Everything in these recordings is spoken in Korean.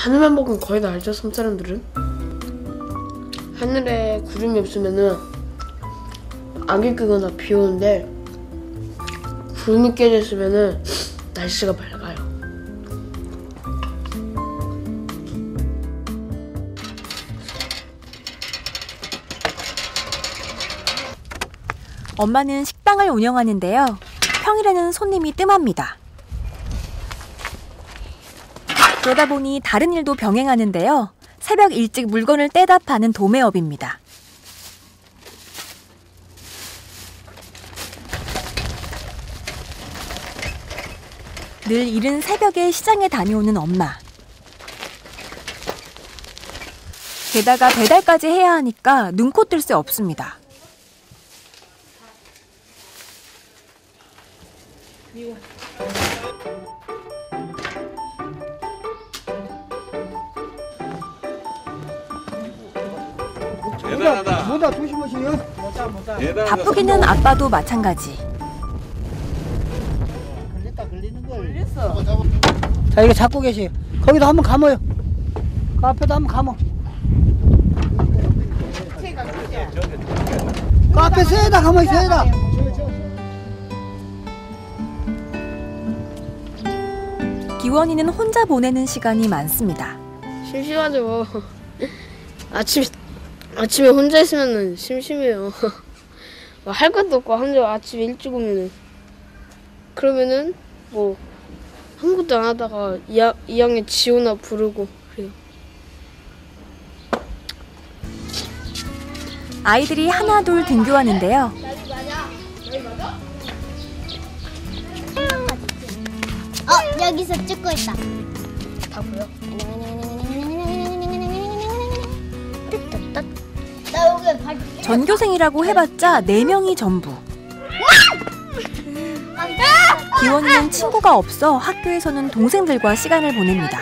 하늘만 보면 거의 다 알죠 섬 사람들은 하늘에 구름이 없으면은 안개 끼거나 비 오는데 구름이 깨져 있으면은 날씨가 밝아요 엄마는 식당을 운영하는데요. 평일에는 손님이 뜸합니다. 그러다 보니 다른 일도 병행하는데요. 새벽 일찍 물건을 떼다 파는 도매업입니다. 늘 이른 새벽에 시장에 다녀오는 엄마. 게다가 배달까지 해야 하니까 눈코 뜰 새 없습니다. 대단하다. 뭐다 조심하세요. 대단하다. 바쁘기는 아빠도 마찬가지. 걸렸다 걸리는 걸. 걸렸어. 자 이거 잡고 계세요. 거기도 한번 감아요. 그 앞에도 한번 감아. 그 앞에 세다 감아 세다. 기원이는 혼자 보내는 시간이 많습니다. 심심하죠 아침 아침에 혼자 있으면은 심심해요 뭐 할 것도 없고 혼자 아침에 일찍 오면은 그러면은 뭐 아무것도 안 하다가 2학, 2학년 지호나 부르고 그래요 아이들이 하나 둘 등교하는데요. 어 여기서 찍고 있다. 다 보여? 나 전교생이라고 해봤자 네명이 전부. 기원이는 친구가 없어 학교에서는 동생들과 시간을 보냅니다.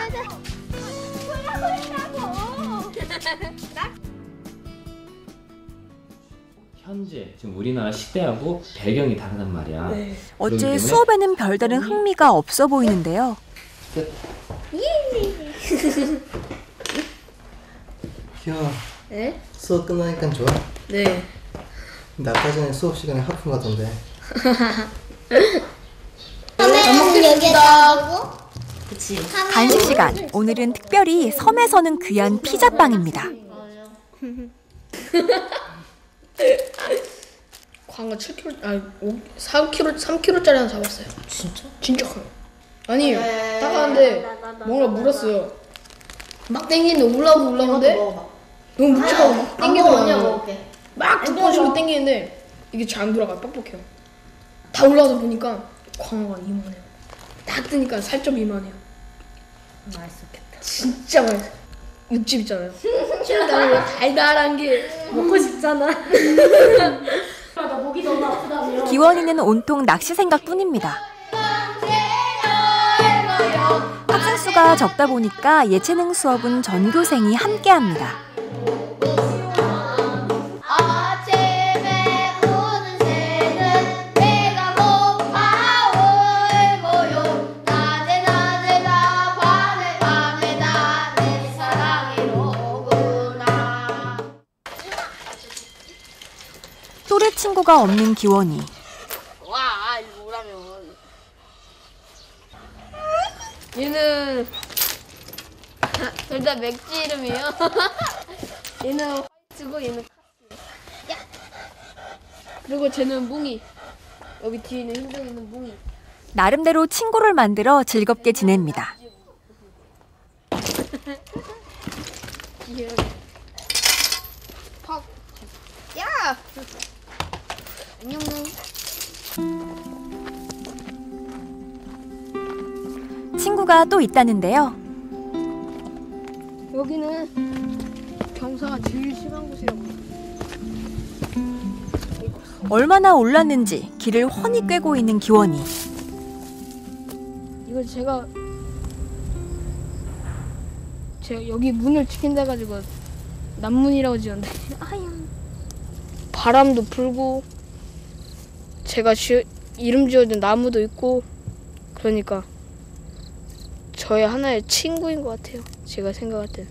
현재 지금 우리나라 시대하고 배경이 다르단 말이야. 그렇기 어째 수업에는 별다른 흥미가 없어 보이는데요. 희영아 네? 수업 끝나니까 좋아? 네 근데 아까 전에 수업 시간에 하품 가던데 섬에 여기다. 간식 시간. 오늘은 특별히 섬에서는 귀한 피자빵입니다. 광어 7kg 아 5, 4kg 3kg짜리 하나 잡았어요 진짜? 진짜 커요 아니에요 따가운데 뭔가 물었어요 막 땡기는데 올라오고 올라오는데 너무 묵직하고 막 땡기더라고요. 막 두꺼워지고 땡기는데 이게 잘 안 돌아가요. 뻑뻑해요. 다 올라와서 보니까 광어가 이만해요. 딱 뜨니까 살점 이만해요. 맛있었겠다. 진짜 맛있어요. 육즙 있잖아요. 달달한 달달한 게. 먹고 싶잖아. 기원이는 온통 낚시 생각뿐입니다. 학생 수가 적다 보니까 예체능 수업은 전교생이 함께합니다. 친구가 없는 기원이. 와, 오라면. 얘는 둘 다 맥주 이름이에요. 얘는 화이트고 얘는 카스. 야. 그리고 쟤는 뭉이. 여기 뒤에 있는 흰둥이는 뭉이. 나름대로 친구를 만들어 즐겁게 지냅니다. 귀여워. 친구가 또 있다는데요. 여기는 경사가 제일 심한 곳이라고. 얼마나 올랐는지 길을 훤히 꿰고 있는 기원이. 이거 제가 제가 여기 문을 지킨다 가지고 남문이라고 지었는데 아야 바람도 불고 제가 지, 이름 지어준 나무도 있고 그러니까 저의 하나의 친구인 것 같아요. 제가 생각할 땐.